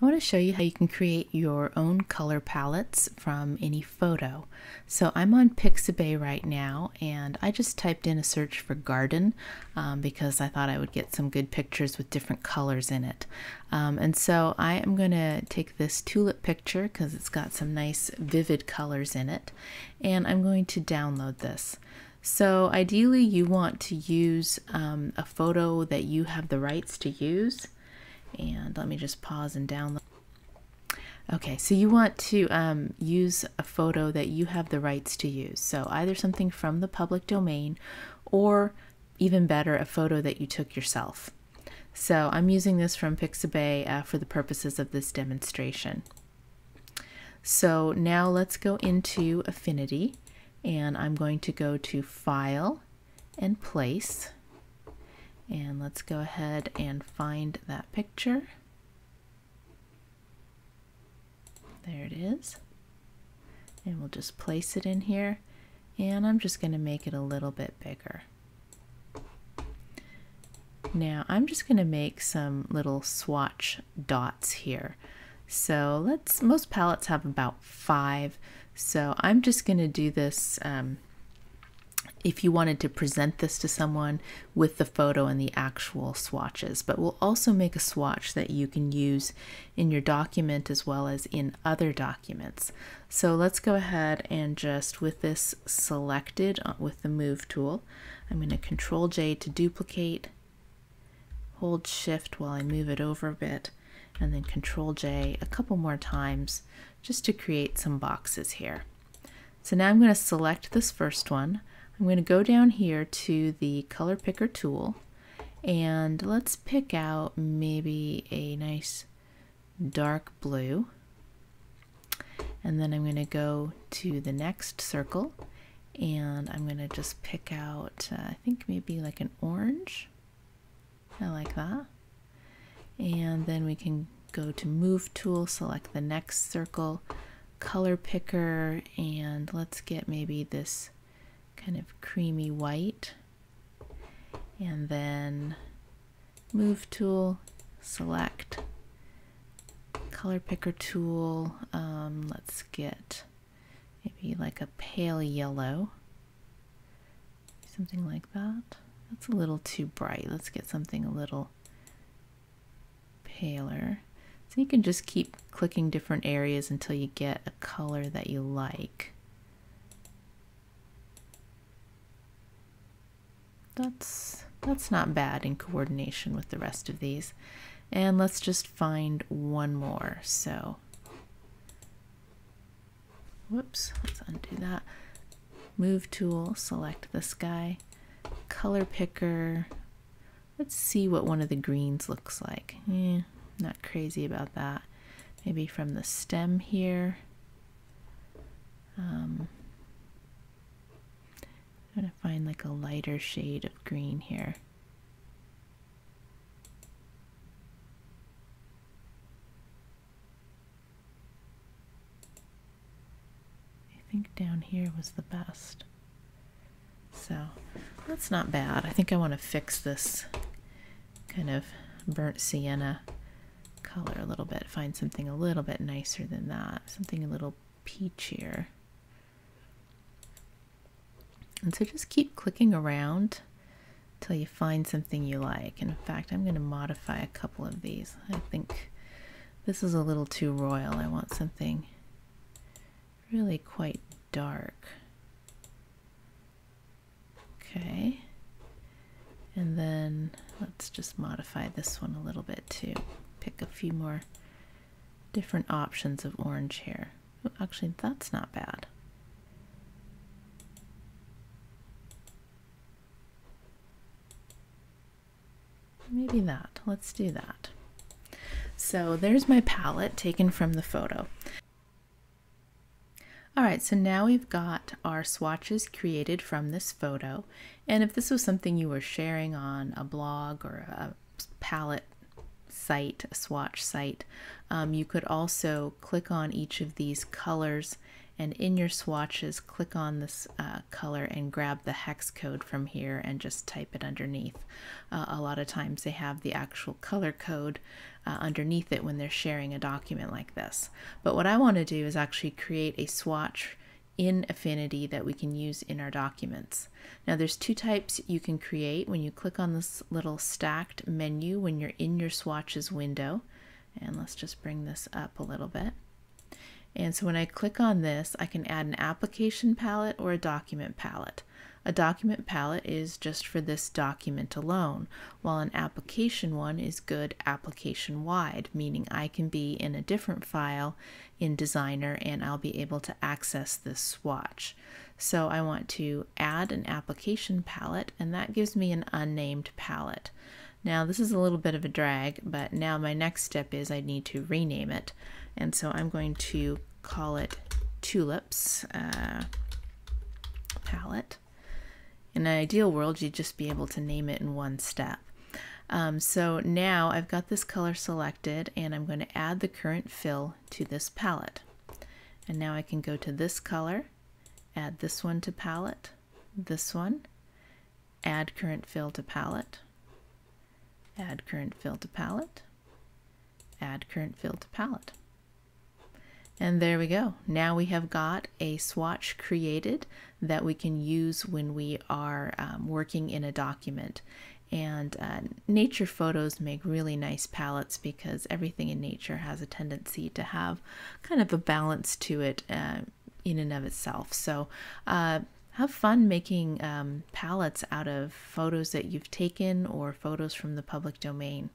I want to show you how you can create your own color palettes from any photo. So I'm on Pixabay right now and I just typed in a search for garden um, because I thought I would get some good pictures with different colors in it. Um, and so I am going to take this tulip picture because it's got some nice vivid colors in it and I'm going to download this. So ideally you want to use um, a photo that you have the rights to use and let me just pause and download. Okay, so you want to um, use a photo that you have the rights to use. So either something from the public domain or even better, a photo that you took yourself. So I'm using this from Pixabay uh, for the purposes of this demonstration. So now let's go into Affinity and I'm going to go to File and Place. And let's go ahead and find that picture. There it is. And we'll just place it in here. And I'm just going to make it a little bit bigger. Now I'm just going to make some little swatch dots here. So let's, most palettes have about five. So I'm just going to do this um, if you wanted to present this to someone with the photo and the actual swatches. But we'll also make a swatch that you can use in your document as well as in other documents. So let's go ahead and just with this selected uh, with the move tool, I'm going to control J to duplicate, hold shift while I move it over a bit, and then control J a couple more times just to create some boxes here. So now I'm going to select this first one. I'm going to go down here to the color picker tool and let's pick out maybe a nice dark blue. And then I'm going to go to the next circle and I'm going to just pick out, uh, I think maybe like an orange. I like that. And then we can go to move tool, select the next circle, color picker, and let's get maybe this kind of creamy white. And then move tool, select color picker tool. Um, let's get maybe like a pale yellow, something like that. That's a little too bright. Let's get something a little paler. So you can just keep clicking different areas until you get a color that you like. That's that's not bad in coordination with the rest of these. And let's just find one more. So, whoops, let's undo that. Move tool, select this guy. Color picker. Let's see what one of the greens looks like. Eh, not crazy about that. Maybe from the stem here. Um, I'm going to find like a lighter shade of green here. I think down here was the best. So that's not bad. I think I want to fix this kind of burnt sienna color a little bit. Find something a little bit nicer than that. Something a little peachier. And so just keep clicking around until you find something you like. And in fact, I'm going to modify a couple of these. I think this is a little too royal. I want something really quite dark. Okay. And then let's just modify this one a little bit too. Pick a few more different options of orange here. Actually, that's not bad. Maybe that. Let's do that. So there's my palette taken from the photo. All right, so now we've got our swatches created from this photo. And if this was something you were sharing on a blog or a palette site, a swatch site, um, you could also click on each of these colors And in your swatches, click on this uh, color and grab the hex code from here and just type it underneath. Uh, a lot of times they have the actual color code uh, underneath it when they're sharing a document like this. But what I want to do is actually create a swatch in Affinity that we can use in our documents. Now there's two types you can create when you click on this little stacked menu when you're in your swatches window. And let's just bring this up a little bit. And so when I click on this, I can add an application palette or a document palette. A document palette is just for this document alone, while an application one is good application wide, meaning I can be in a different file in Designer and I'll be able to access this swatch. So I want to add an application palette and that gives me an unnamed palette. Now this is a little bit of a drag, but now my next step is I need to rename it. And so I'm going to call it Tulips uh, palette. In an ideal world, you'd just be able to name it in one step. Um, so now I've got this color selected and I'm going to add the current fill to this palette. And now I can go to this color, add this one to palette, this one, add current fill to palette, add current fill to palette, add current fill to palette. And there we go. Now we have got a swatch created that we can use when we are um, working in a document. And uh, nature photos make really nice palettes because everything in nature has a tendency to have kind of a balance to it uh, in and of itself. So uh, have fun making um, palettes out of photos that you've taken or photos from the public domain.